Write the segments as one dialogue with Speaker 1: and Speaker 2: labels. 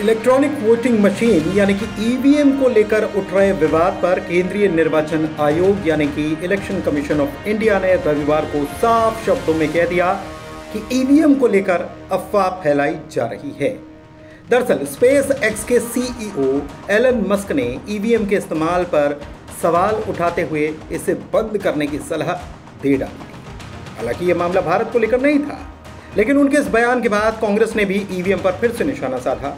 Speaker 1: Electronic voting machine, यानी कि EVM को लेकर उठ रहे विवाद पर केंद्रीय निर्वाचन आयोग, यानी कि इलेक्शन कमीशन ऑफ़ इंडिया ने रविवार को साफ़ शब्दों में कह दिया कि ईवीएम को लेकर अफवाह फैलाई जा रही है। दरअसल स्पेस एक्स के सीईओ एलन मस्क ने ईवीएम के इस्तेमाल पर सवाल उठाते हुए इसे बंद करने की सलाह दे डाली। हालाँकि यह मामला भारत को लेकर नहीं था, लेकिन उनके इस बयान के बाद कांग्रेस ने भी ईवीएम पर फिर से निशाना साधा।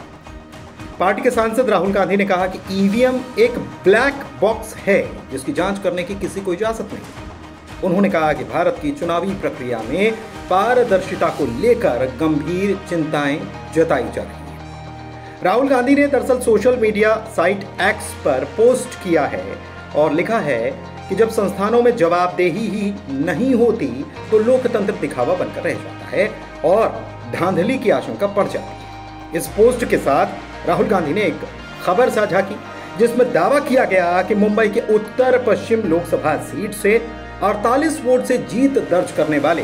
Speaker 1: पार्टी के सांसद राहुल गांधी ने कहा कि ईवीएम एक ब्लैक बॉक्स है, जिसकी जाँच करने की किसी को इजाज़त नहीं। उन्होंने कहा कि भारत की चुनावी प्रक्रिया में पारदर्शिता को लेकर गंभीर चिंताएँ जताई जा रही है। राहुल गांधी ने दरअसल सोशल मीडिया साइट एक्स पर पोस्ट किया है और लिखा है कि जब संस्थानों में जवाबदेही ही नहीं होती तो लोकतंत्र दिखावा बनकर रह जाता है और धांधली की आशंका बढ़ जाती है। इस पोस्ट के साथ राहुल गांधी ने एक खबर साझा की, जिसमें दावा किया गया कि मुंबई के उत्तर पश्चिम लोकसभा सीट से 48 वोट से जीत दर्ज करने वाले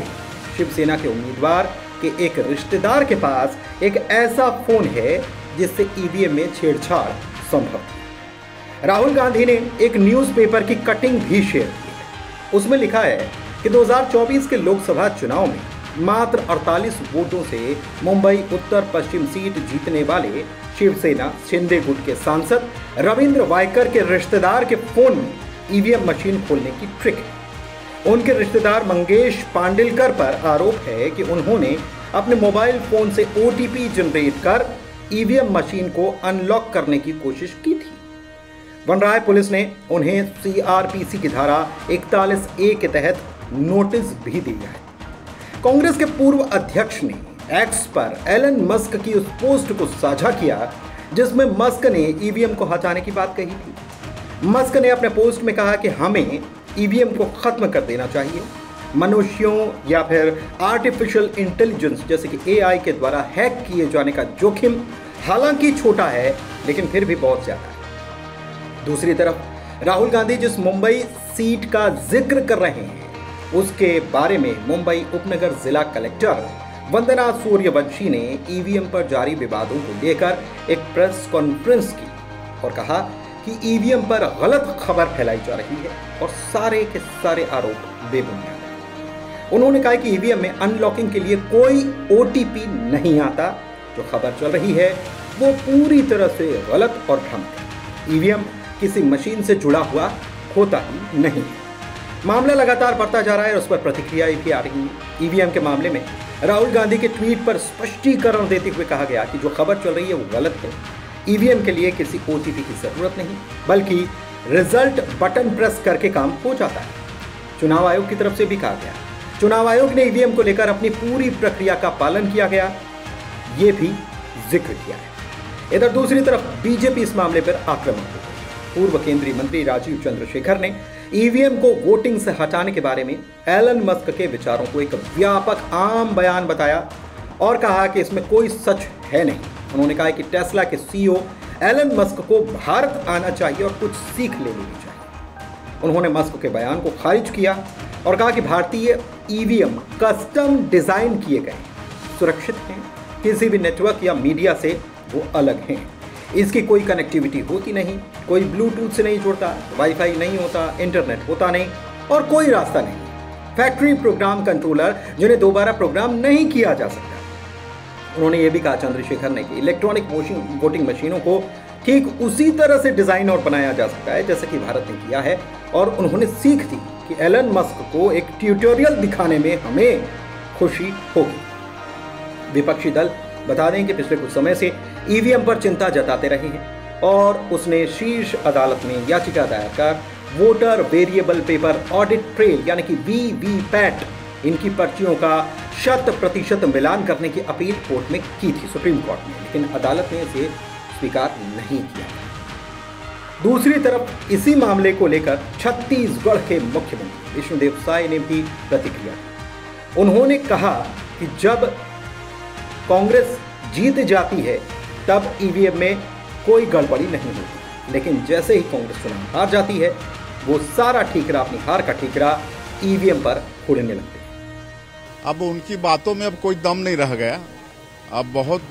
Speaker 1: शिवसेना के उम्मीदवार के एक रिश्तेदार के पास एक ऐसा फ़ोन है, जिससे ईवीएम में छेड़छाड़ संभव राहुल गांधी ने एक न्यूज़पेपर की कटिंग भी शेयर की उसमें लिखा है कि 2024 के लोकसभा चुनाव में मात्र 48 वोटों से मुंबई उत्तर पश्चिम सीट जीतने वाले शिवसेना शिंदे गुट के सांसद, रविंद्र वायकर के रिश्तेदार के फ़ोन में ईवीएम मशीन खोलने की ट्रिक है उनके रिश्तेदार मंगेश पांडिलकर पर आरोप है कि उन्होंने अपने मोबाइल फ़ोन से ओटीपी जनरेट कर ईवीएम मशीन को अनलॉक करने की कोशिश की थी। वनराय पुलिस ने उन्हें सीआरपीसी की धारा इकतालीस ए के तहत नोटिस भी दिया है। कांग्रेस के पूर्व अध्यक्ष ने एक्स पर एलन मस्क की उस पोस्ट को साझा किया, जिसमें मस्क ने ईवीएम को हटाने की बात कही थी। मस्क ने अपने पोस्ट में कहा कि हमें ईवीएम को खत्म कर देना चाहिए। मनुष्यों या फिर आर्टिफिशियल इंटेलिजेंस जैसे कि एआई के द्वारा हैक किए जाने का जोखिम हालाँकि छोटा है, लेकिन फिर भी बहुत ज़्यादा है। दूसरी तरफ़, राहुल गांधी जिस मुंबई सीट का ज़िक्र कर रहे हैं, उसके बारे में मुंबई उपनगर जिला कलेक्टर वंदना सूर्यवंशी ने ईवीएम पर जारी विवादों को लेकर एक प्रेस कॉन्फ्रेंस की और कहा कि ईवीएम पर गलत खबर फैलाई जा रही है और सारे के सारे आरोप बेबुनियाद उन्होंने कहा कि ईवीएम में अनलॉकिंग के लिए कोई ओटीपी नहीं आता। जो खबर चल रही है, वो पूरी तरह से गलत और भ्रमित है। ईवीएम किसी मशीन से जुड़ा हुआ होता ही नहीं मामला लगातार बढ़ता जा रहा है और उस पर प्रतिक्रिया भी आ रही है। ईवीएम के मामले में राहुल गांधी के ट्वीट पर स्पष्टीकरण देते हुए कहा गया कि जो खबर चल रही है वो गलत है। ईवीएम के लिए किसी ओटीपी की ज़रूरत नहीं, बल्कि रिज़ल्ट बटन प्रेस करके काम हो जाता है। चुनाव आयोग की तरफ़ से भी कहा गया। चुनाव आयोग ने ईवीएम को लेकर अपनी पूरी प्रक्रिया का पालन किया गया। ये भी ज़िक्र किया है। इधर दूसरी तरफ़ बीजेपी इस मामले पर आक्रमण हो पूर्व केंद्रीय मंत्री राजीव चंद्रशेखर ने ईवीएम को वोटिंग से हटाने के बारे में एलन मस्क के विचारों को एक व्यापक आम बयान बताया और कहा कि इसमें कोई सच है नहीं। उन्होंने कहा कि टेस्ला के सीईओ एलन मस्क को भारत आना चाहिए और कुछ सीख ले लेनी चाहिए। उन्होंने मस्क के बयान को खारिज किया और कहा कि भारतीय ईवीएम कस्टम डिज़ाइन किए गए। सुरक्षित हैं, किसी भी नेटवर्क या मीडिया से वो अलग हैं। इसकी कोई कनेक्टिविटी होती नहीं, कोई ब्लूटूथ से नहीं जुड़ता वाईफाई नहीं होता इंटरनेट होता नहीं, और कोई रास्ता नहीं। फैक्ट्री प्रोग्राम कंट्रोलर जिन्हें दोबारा प्रोग्राम नहीं किया जा सकता। उन्होंने ये भी कहा चंद्रशेखर ने कि इलेक्ट्रॉनिक वोटिंग मशीनों को ठीक उसी तरह से डिज़ाइन और बनाया जा सकता है, जैसे कि भारत ने किया है, और उन्होंने सीख दी कि एलन मस्क को एक ट्यूटोरियल दिखाने में हमें खुशी होगी। विपक्षी दल बता दें कि पिछले कुछ समय से ईवीएम पर चिंता जताते रहे हैं और उसने शीर्ष अदालत में याचिका दायर कर voter variable paper audit trail, यानी कि वी वी पैट इनकी पर्चियों का शत प्रतिशत मिलान करने की अपील कोर्ट में की थी सुप्रीम कोर्ट में लेकिन अदालत ने इसे स्वीकार नहीं किया। दूसरी तरफ़, इसी मामले को लेकर छत्तीसगढ़ के मुख्यमंत्री विष्णुदेव साय ने भी प्रतिक्रिया उन्होंने कहा कि जब कांग्रेस जीत जाती है तब ईवीएम में कोई गड़बड़ी नहीं होती लेकिन जैसे ही कांग्रेस चुनाव हार जाती है वो सारा ठीकरा अपनी हार का ठीकरा ईवीएम पर फोड़ने लगते
Speaker 2: अब उनकी बातों में अब कोई दम नहीं रह गया। अब बहुत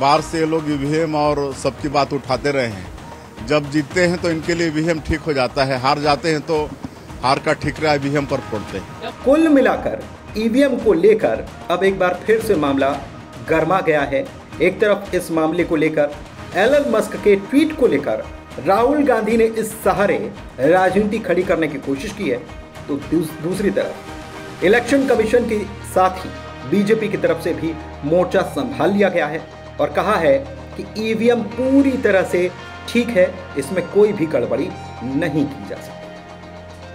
Speaker 2: बाहर से ये लोग ईवीएम और सबकी बात उठाते रहे हैं। जब जीतते हैं तो इनके लिए ईवीएम ठीक हो जाता है। हार जाते हैं तो हार का ठिकरा ईवीएम पर फोड़ते हैं।
Speaker 1: कुल मिलाकर ईवीएम को लेकर अब एक बार फिर से मामला गर्मा गया है। एक तरफ़ इस मामले को लेकर एलन मस्क के ट्वीट को लेकर राहुल गांधी ने इस सहारे राजनीति खड़ी करने की कोशिश की है तो दूस, दूसरी तरफ़ इलेक्शन कमीशन के साथ ही बीजेपी की तरफ़ से भी मोर्चा संभाल लिया गया है और कहा है कि ईवीएम पूरी तरह से ठीक है इसमें कोई भी गड़बड़ी नहीं की जा सकती।